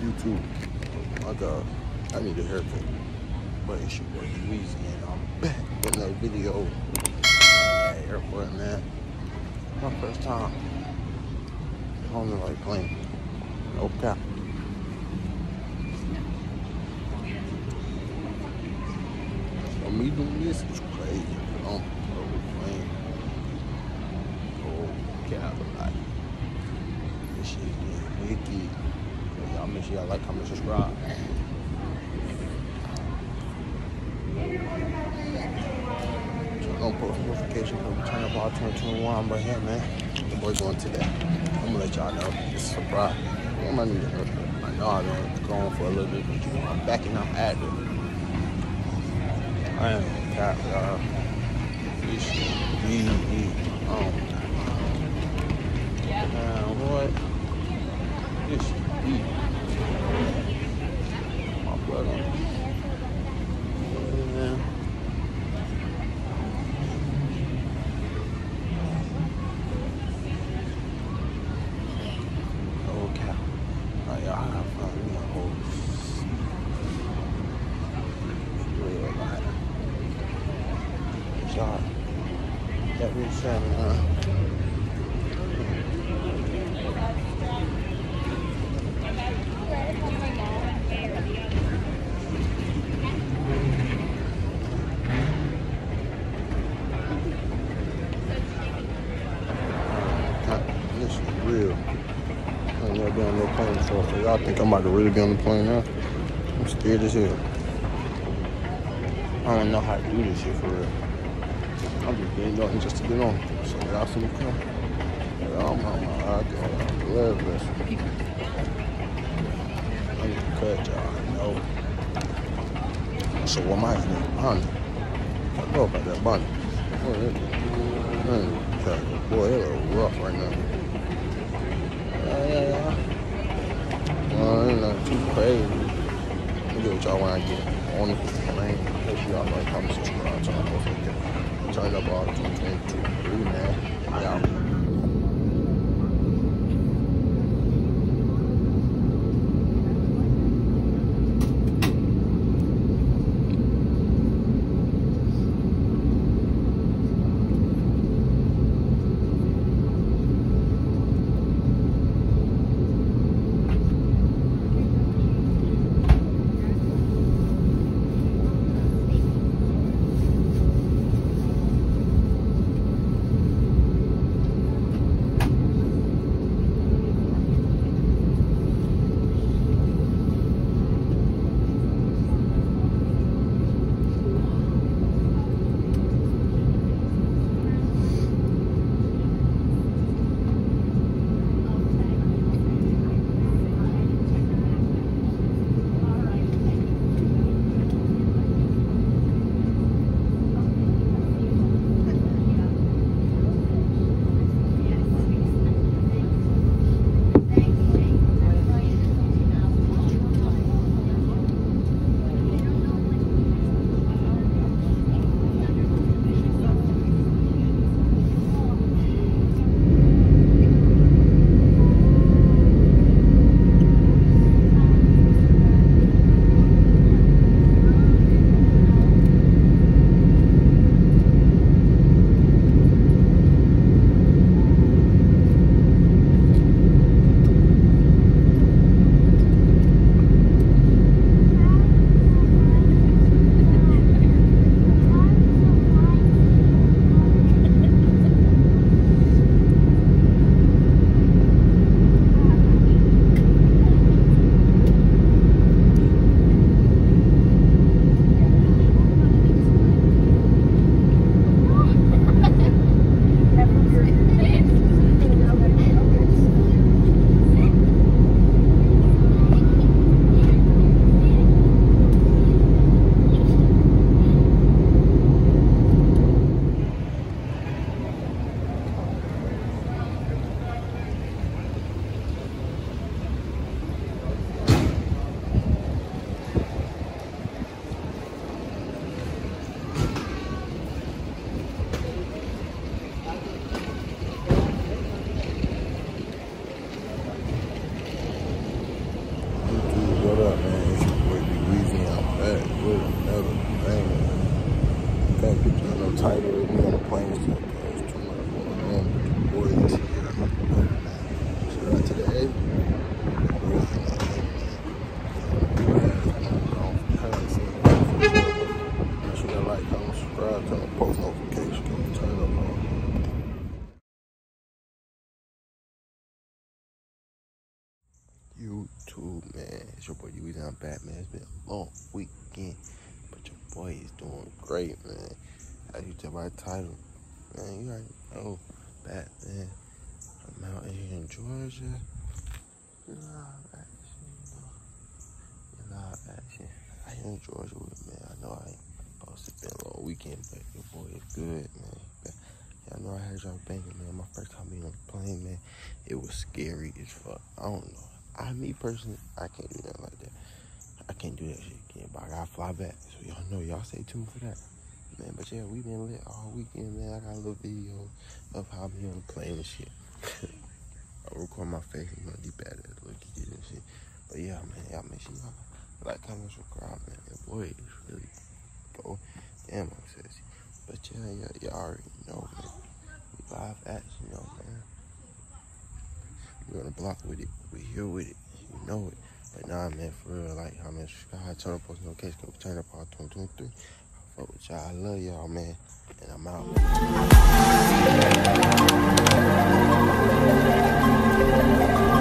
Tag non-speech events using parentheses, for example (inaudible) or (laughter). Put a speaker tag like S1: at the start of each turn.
S1: YouTube. My God, I need a haircut. But it's your boy Dweezy and I'm back with another video. Airport, man. My first time. On the like plane. Cap. So me doing this is crazy. On the plane. Oh cap, like this shit getting wicked. So y'all make sure y'all like, comment, subscribe. Turn on post notification for turn up all 2021. But yeah, man, the boy going today. I'm gonna let y'all know. It's a surprise. I know I've been going for a little bit, but you know, I'm backing up active. I am a cat, y'all. This shit, easy. Um, oh, man, what? This shit, easy. My blood on it. Yeah. Oh cow. Like, y'all have fun. We got whole real like y'all that we huh? Uh, real. I ain't never been on no plane before, so think I'm about to really be on the plane now? I'm scared as hell. I don't know how to do this shit for real. I'm just getting on just to get on. So y'all see me come. Oh my, my, I got love this. I need to cut y'all. No. So what my name? Honey. I know about that bunny. Oh. Man, okay. Boy, look rough right now. Yeah, yeah, yeah. Well, ain't too crazy. I'll get what y'all want to get on the plane. Sure y'all like, comment, subscribe, turn up notifications. Turn up all the 2022. man. Yeah. with another thing. Can't get you no title. YouTube, man. It's your boy Dewey down back, man. It's been a long weekend, but your boy is doing great, man. As you tell the title, man, you already know that, man. I'm out here in Georgia. Live action, you know. Live action. I in Georgia with man. I know I ain't supposed to be a long weekend, but your boy is good, man. I know I had y'all banging, man. My first time being on the plane, man, it was scary as fuck. I don't know. I, me personally, I can't do nothing like that. I can't do that shit again, but I gotta fly back. So y'all know, y'all stay tuned for that. Man, but yeah, we been lit all weekend, man. I got a little video of how be on the plane and shit. (laughs) I record my face, you know, deep at it, look at and shit. But yeah, man, y'all make sure y'all like, comment, subscribe, man. Your boy is really go. Damn, I'm sexy. But yeah, yeah, y'all already know, man. We live action, you know, man. We on the block with it. We here with it. You know it. But nah, man, for real, like, how man, subscribe, turn up post notifications, go turn up all 2023. I fuck with y'all. I love y'all, man. And I'm out, man.